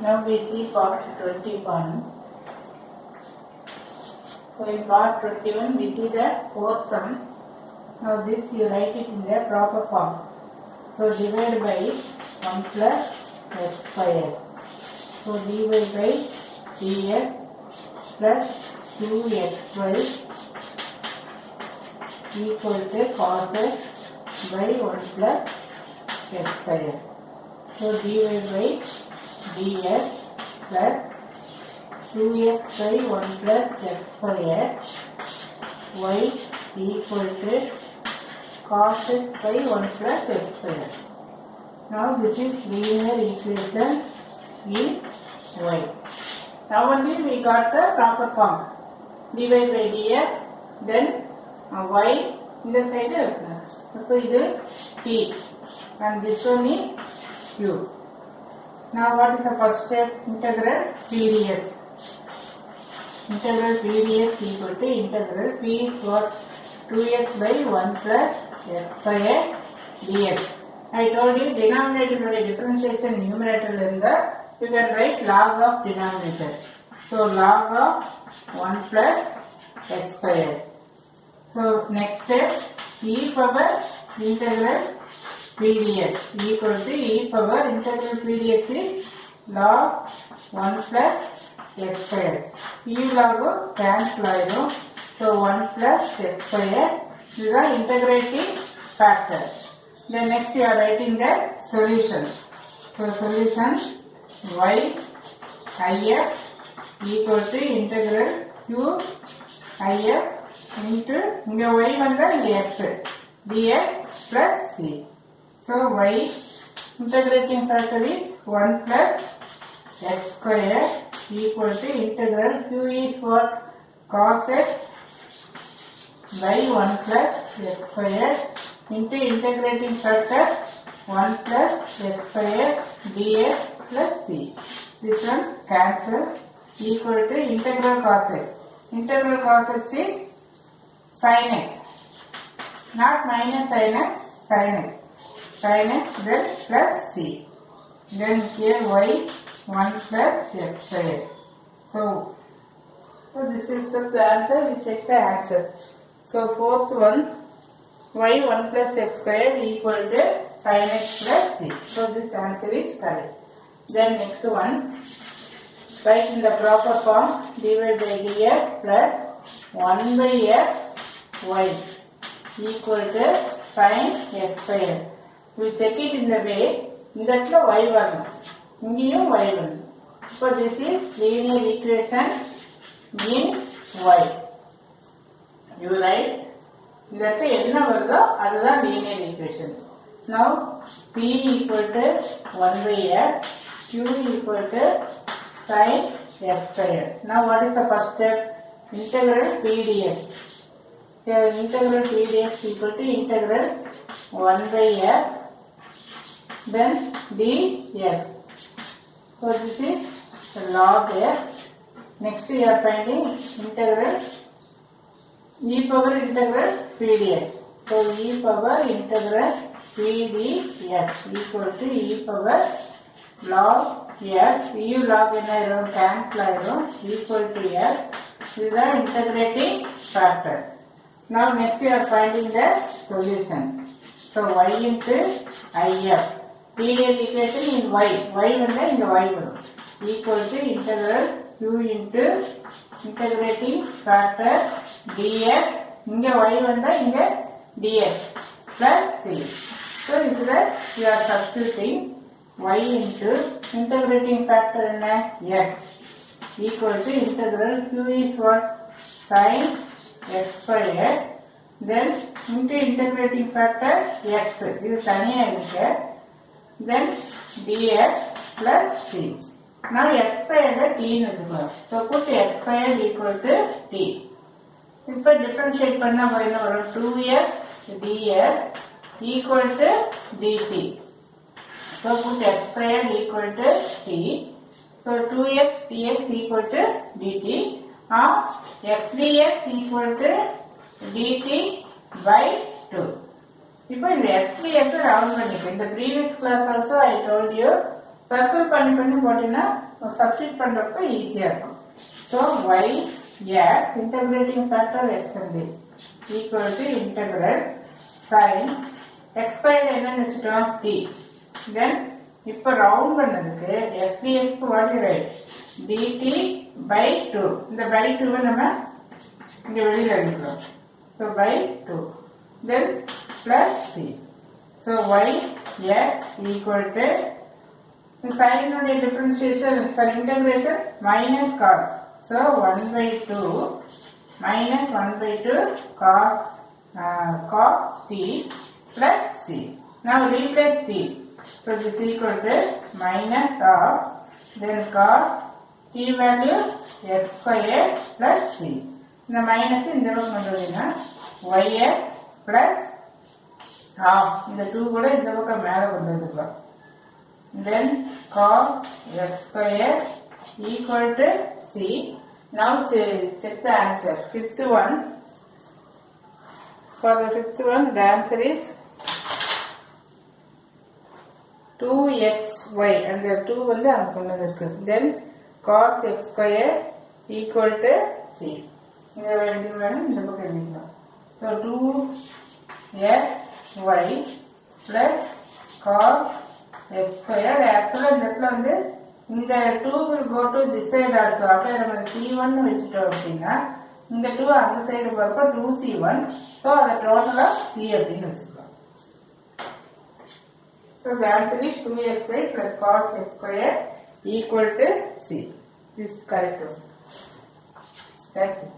Now we see part 21. So in part 21 we see the fourth sum. Now this you write it in the proper form. So divide by 1 plus x square. So dy by dx plus 2xy equal to cos x by 1 plus x square. So dy by dx plus 2x by 1 plus x square y equal to cos x by 1 plus x square. Now this is linear equation in y. Now only we got the proper form. dy by dx then uh, y இந்த side இருக்கு அப்போ இது t and this one is q. Now what is the first step? Integral periods. Integral periods equal to integral p for 2x by 1 plus x square dx. I told you denominator by differentiation numerator in the you can write log of denominator. So log of 1 plus x square. So next step e power integral pdx equal to e power integral pdx is log 1 plus x square. e log cancel ஆயிடும். So 1 plus x square இதுதான் integrating factor. Then next you are writing the solution. So solution y if equal to integral q if into இங்க y வந்தா இங்க x dx plus c. So y integrating factor is 1 plus x square equal to integral q is what cos x by 1 plus x square into integrating factor 1 plus x square dx plus c. This one cancel equal to integral cos x. Integral cos x is sin x. Not minus sin x, sin x. Sin x then plus c. Then here y 1 plus x square. So, so this is the answer. We check the answer. So fourth one y 1 plus x square equal to sin x plus c. So this answer is correct. Then next one, write in the proper form dy by dx plus 1 by x y equal to sin x square. We check it in the way, இந்த இடத்துல y வரணும் இங்கேயும் y வரணும் So this is linear equation in y. You write இந்த இடத்துல என்ன வருதோ அதுதான் linear equation now p equal to 1 by x q equal to sin x square now what is the first step integral p dx here integral p dx equal to integral 1 by x then df. So this is log f. Next we are finding integral e power integral pdf. So e power integral pdf equal to e power log f. u log in n iron cancel iron equal to f. This is the integrating factor. Now next we are finding the solution. So y into if pdx equation in y y வந்தா இங்க y வரும் equal to integral q into integrating factor dx இங்க y வந்தா இங்க dx plus c so இதுல you are substituting y into integrating factor என்ன x equal to integral q is what sin x square then into integrating factor x இது தனியா இருக்கு then dx plus c now x squared t ன்னு எடுத்துக்கலாம் so put x squared equal to t இப்ப differentiate பண்ணா என்ன வரும் 2x dx equal to dt so put x squared equal to t so 2x dx equal to dt or x dx equal to dt by 2 இப்போ இந்த SBS round பண்ணிக்கோ. இந்த previous class also I told you circle பண்ணி பண்ணி போட்டீங்கன்னா substitute பண்றப்ப ஈஸியா இருக்கும். So y x integrating factor x and equal to integral sine x square என்னன்னு வச்சுட்டோம்? டி தென் இப்போ ரவுண்ட் பண்ணதுக்கு எஸ்பிஎஸ்க்கு டிஎக்ஸ்க்கு what you write D T by two by டூவை நம்ம இங்கே வெளியில் எடுக்கிறோம் so by two then plus C so Y X equal to சைனுடைய differentiation sorry integration minus cos so one by two minus one by two cos cos T plus C now replace t so this is equal to minus of then cos t value x square plus c இந்த minus இந்த பக்கம் கொண்டு வந்தீங்கன்னா yx plus half இந்த 2 கூட இந்த பக்கம் மேல கொண்டு வந்துக்கலாம் then cos x square equal to c now che- check the answer fifth one for the fifth one the answer is 2xy அந்த 2 வந்து அங்க கொண்டு வந்திருக்கு then cos x square equal to c இங்க வேண்டி வேணும் இந்த பக்கம் எழுதிக்கலாம் so 2xy plus cos x square ஆக்சுவலா இந்த இடத்துல வந்து இந்த 2 will go to this side also அப்ப நம்ம c1 னு வச்சுட்டோம் அப்படின்னா இந்த 2 அந்த சைடு போறப்ப 2c1 so அதை டோட்டலா c அப்படின்னு வச்சுக்கலாம் So the answer is 2xy plus cos x square equal to c. This is correct one. Thank you.